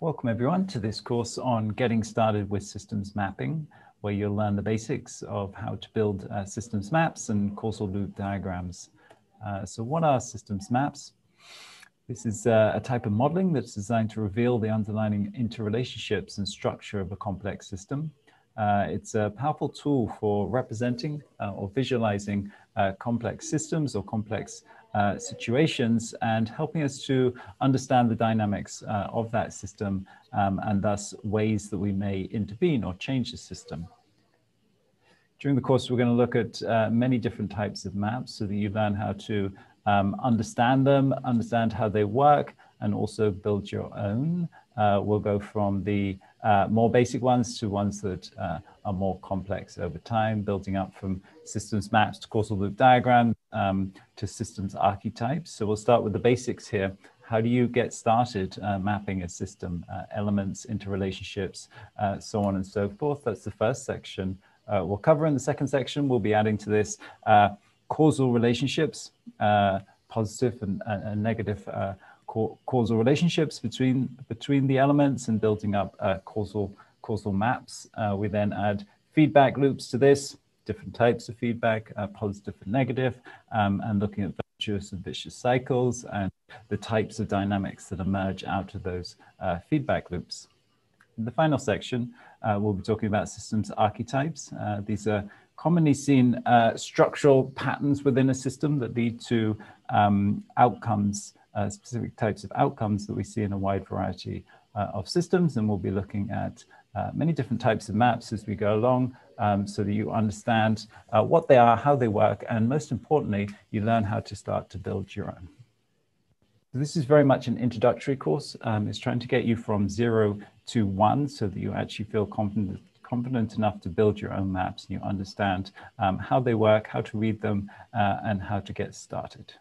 Welcome everyone to this course on getting started with systems mapping, where you'll learn the basics of how to build uh, systems maps and causal loop diagrams. Uh, so what are systems maps? This is uh, a type of modeling that's designed to reveal the underlying interrelationships and structure of a complex system. Uh, it's a powerful tool for representing uh, or visualizing uh, complex systems or complex uh, situations and helping us to understand the dynamics uh, of that system um, and thus ways that we may intervene or change the system. During the course, we're going to look at uh, many different types of maps so that you learn how to um, understand them, understand how they work, and also build your own. Uh, we'll go from the uh, more basic ones to ones that uh, are more complex over time, building up from systems maps to causal loop diagrams um, to systems archetypes. So we'll start with the basics here. How do you get started uh, mapping a system, uh, elements, interrelationships, uh, so on and so forth? That's the first section. Uh, we'll cover in the second section, we'll be adding to this causal relationships, positive and, and negative causal relationships between between the elements and building up uh, causal causal maps. Uh, we then add feedback loops to this, different types of feedback, uh, positive and negative, um, and looking at virtuous and vicious cycles and the types of dynamics that emerge out of those uh, feedback loops. In the final section, uh, we'll be talking about systems archetypes. Uh, these are commonly seen structural patterns within a system that lead to um, outcomes uh, specific types of outcomes that we see in a wide variety uh, of systems. And we'll be looking at uh, many different types of maps as we go along um, so that you understand uh, what they are, how they work, and most importantly, you learn how to start to build your own. So this is very much an introductory course. Um, it's trying to get you from zero to one so that you actually feel confident confident enough to build your own maps and you understand um, how they work, how to read them, uh, and how to get started.